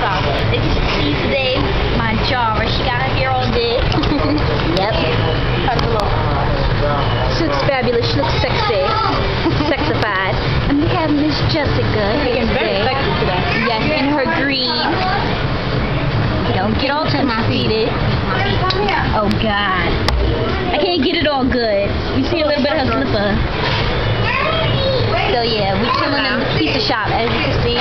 talk. As you can see today, my Jara, she got her hair all did. yep. Tucked a little. She looks fabulous. She looks sexy. Sexified. And we have Miss Jessica here Very today. sexy today. Yes, in her green. Don't get all conceited. Oh God. I can't get it all good. You see a little bit of her slipper. So yeah, we're chilling in the pizza shop as you can see.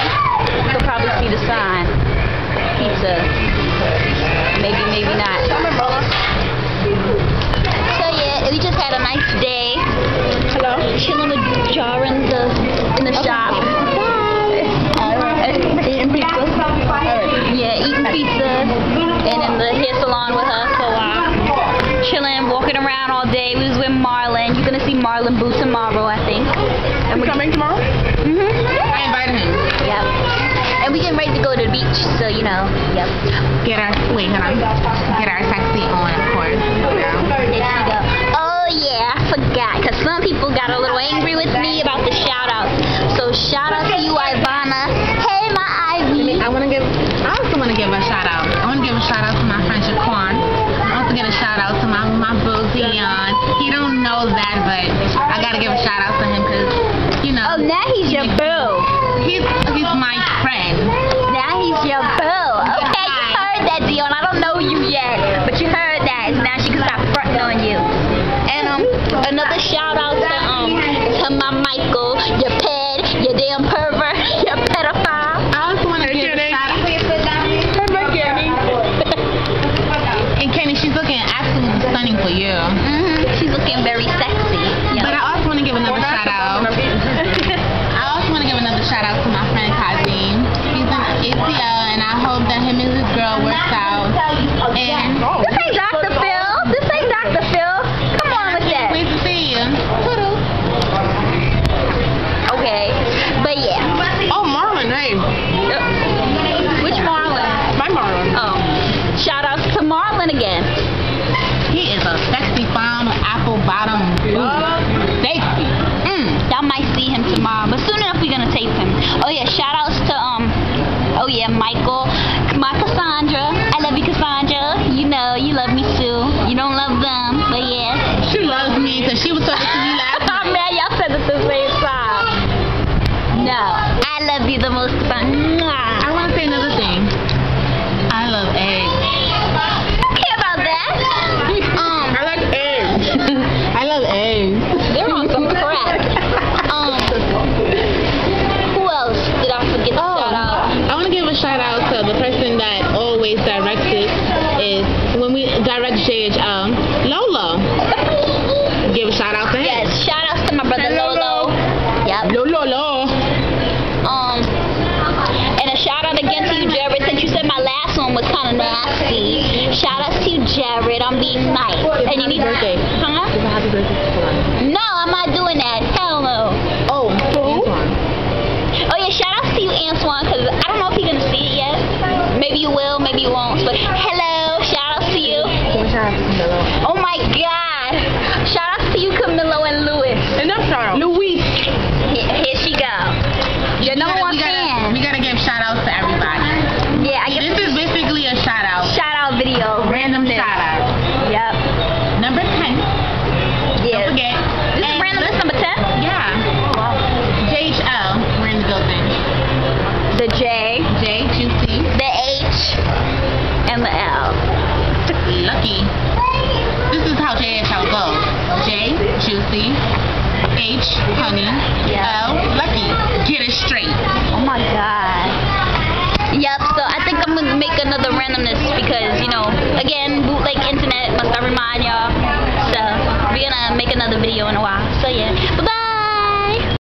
Jar in the in the shop. Eating pizza. Yeah, eating pizza and in the hair salon with her. So uh, chilling, walking around all day. We was with Marlon. You're gonna see Marlon Boots tomorrow, I think. And You coming tomorrow? Mhm. I invited him. Yep. And we getting ready to go to the beach, so you know. Yep. Get our wait, hold on. Get our sexy out my Oh yeah, shout outs to um, oh yeah, Michael, my Cassandra. I love you, Cassandra. You know you love me too. You don't love them, but yeah. She loves me because she was talking to me last Oh night. man, y'all said it the same time. No, I love you the most. Mwah. I want to say another thing. I love eggs. Don't care about that. Um, I like eggs. I love eggs. they're on some always directs it. Is when we direct JHL, Lola. Give a shout out to him. Yes, shout outs to my brother Lolo. Yep. Lolo. Um, and a shout out again to you, Jared, since you said my last one was kind of nasty. Shout out to you, Jared. I'm being nice. And you need birthday. Huh? Happy birthday. No, I'm not doing that. Oh my God. Honey. Yeah. L, Lucky. Get it straight. Oh my god. Yep, so I think I'm gonna make another randomness because, you know, again, bootleg internet, must I remind y'all. So, we're gonna make another video in a while. So yeah.